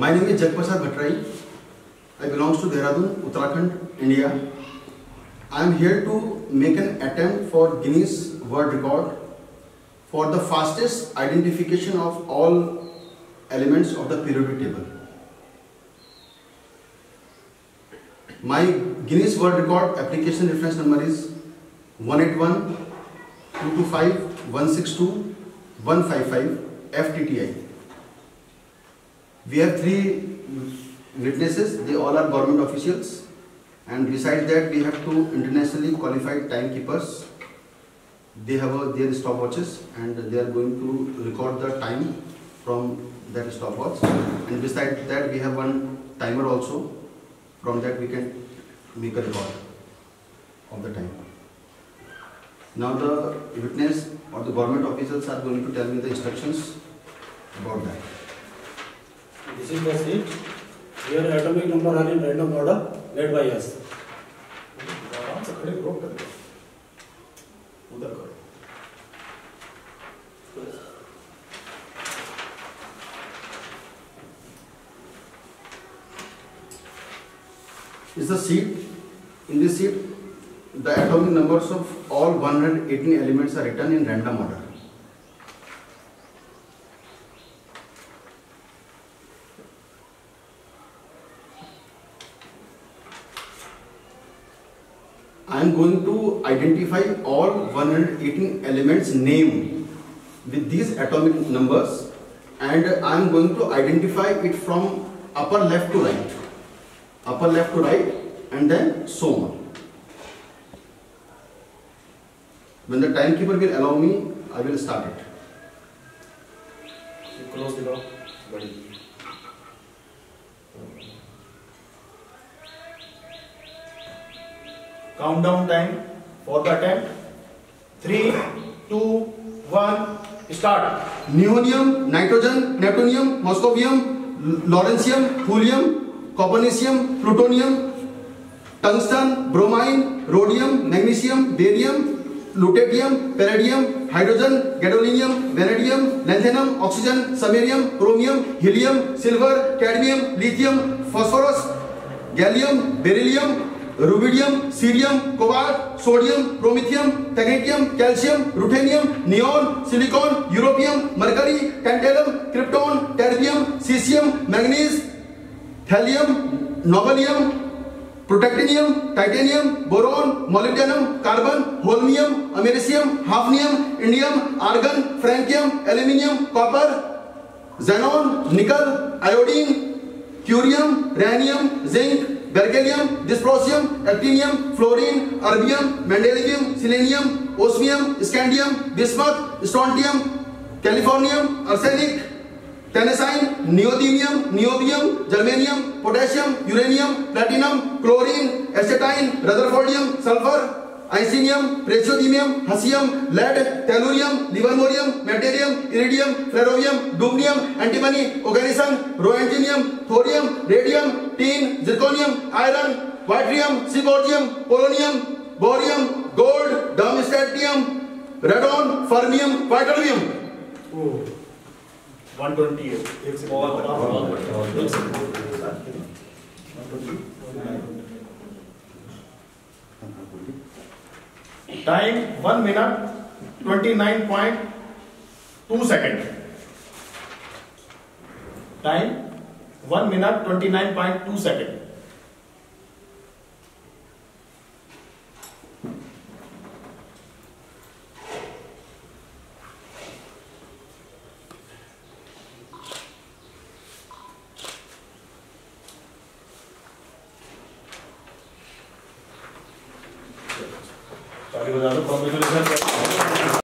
My name is Jagprasad Bhattarai. I belong to Dehradun, Uttarakhand, India. I am here to make an attempt for Guinness World Record for the fastest identification of all elements of the periodic table. My Guinness World Record application reference number is 181 225 162 155 FTTI. We have three witnesses, they all are government officials. And besides that, we have two internationally qualified timekeepers. They have a, their stopwatches and they are going to record the time from that stopwatch. And besides that, we have one timer also. From that, we can make a record of the time. Now the witness or the government officials are going to tell me the instructions. This is the sheet. Here atomic number are in random order made by us. is the sheet. In this sheet, the atomic numbers of all 118 elements are written in random order. I am going to identify all 118 elements name with these atomic numbers and I am going to identify it from upper left to right upper left to right and then so on. When the timekeeper will allow me, I will start it. Close the door count down time for the attempt three two one start nihonium nitrogen neptunium moscovium lawrencium thulium copernicium plutonium tungsten bromine rhodium magnesium barium lutetium palladium hydrogen gadolinium vanadium lanthanum oxygen samarium chromium helium silver cadmium lithium phosphorus gallium beryllium rubidium cerium cobalt, sodium promethium technetium calcium, ruthenium, neon, silicon, europium, mercury tantalum krypton terbium caesium manganese, thallium, nobelium, protactinium, titanium, boron molybdenum carbon holmium americium, hafnium, indium, argon, francium, aluminium, copper, xenon, nickel, iodine, curium, rhenium, zinc berkelium dysprosium actinium fluorine erbium mendelevium selenium osmium scandium bismuth strontium californium arsenic tennessine neodymium niobium germanium potassium uranium platinum chlorine astatine rutherfordium sulphur einsteinium praseodymium hassium lead tellurium livermorium meitnerium iridium flerovium dubnium antimony oganesson roentgenium thorium radium tin, zirconium, iron, yttrium, zirconium, polonium, borium, gold, darmstadtium, radon, fermium, vitalium. oh 120 है एक second बहुत बढ़िया, बहुत बढ़िया। एक second 120 time 1 minute 29.2 second time 1 minute 29.2 second बजा दो congratulation